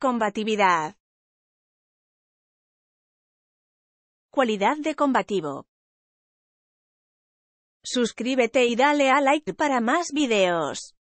Combatividad. Cualidad de combativo. Suscríbete y dale a like para más videos.